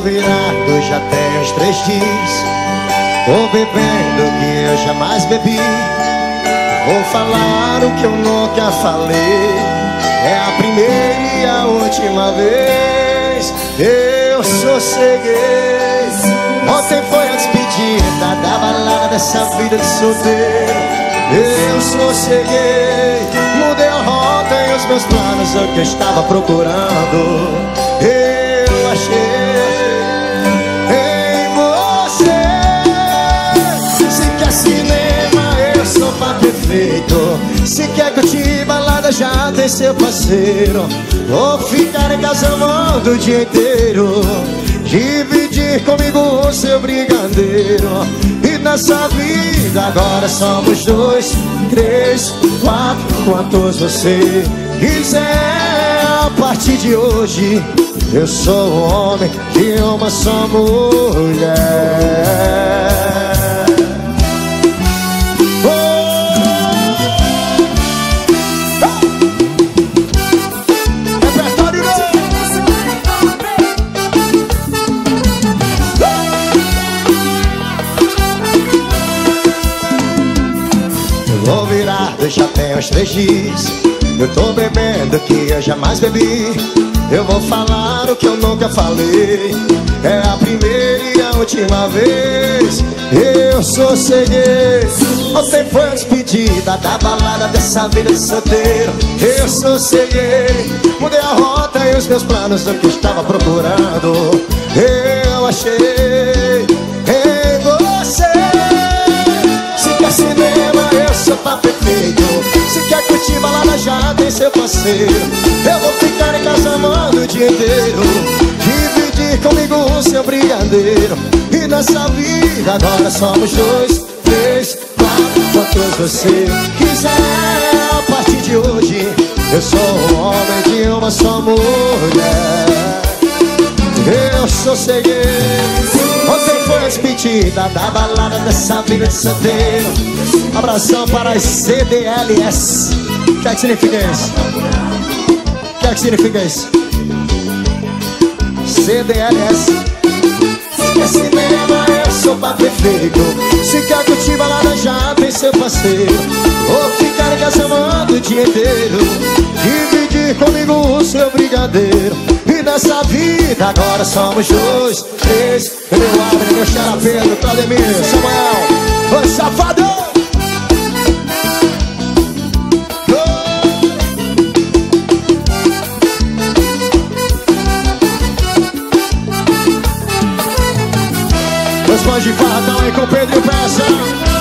virado já tem uns três dias. Vou bebendo o que eu jamais bebi. Vou falar o que eu nunca falei. É a primeira e a última vez. Eu sosseguei Ontem foi a despedida da balada dessa vida de solteiro. Eu sosseguei Mudei a rota e os meus planos O que eu estava procurando. Eu achei Se quer curtir balada, já tem seu parceiro. Vou ficar em casa amando o dia inteiro. Dividir comigo o seu brigadeiro. E nessa vida agora somos dois, três, quatro Quantos você quiser. A partir de hoje eu sou um homem e uma só mulher vou virar do chapéu uns três dias. Eu tô bebendo o que eu jamais bebi. Eu vou falar o que eu nunca falei. É a primeira e a última vez. Eu sosseguei Ontem foi despedida da balada dessa vida de solteiro. Eu sosseguei Mudei a rota e os meus planos do que estava procurando. Eu achei perfeito. Se quer curtir balada, já tem seu parceiro. Eu vou ficar em casa amando o dia inteiro. Dividir comigo o seu brigadeiro. E nessa vida agora somos dois, três, quatro. Quantos você quiser A partir de hoje eu sou um homem de uma só mulher. Eu sosseguei despedida da balada dessa vida de solteiro. Abração para as CDLS O que é que significa isso? O que é que significa isso? CDLS Se quer cinema, eu sou pá perfeito Se quer curtir balada, já tem seu parceiro. Vou ficar em casa amando o dia inteiro Dividir comigo o seu brigadeiro agora somos dois, três. Meu Abre, meu Xara Pedro, Claudemir, Samuel Oi, safadão! Meus fãs de farra estão aí com o Pedro e o Peça